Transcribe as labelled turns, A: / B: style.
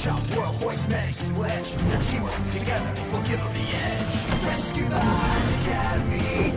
A: shop world, hoist man and ledge. The teamwork together will give them the edge. Rescue the Academy.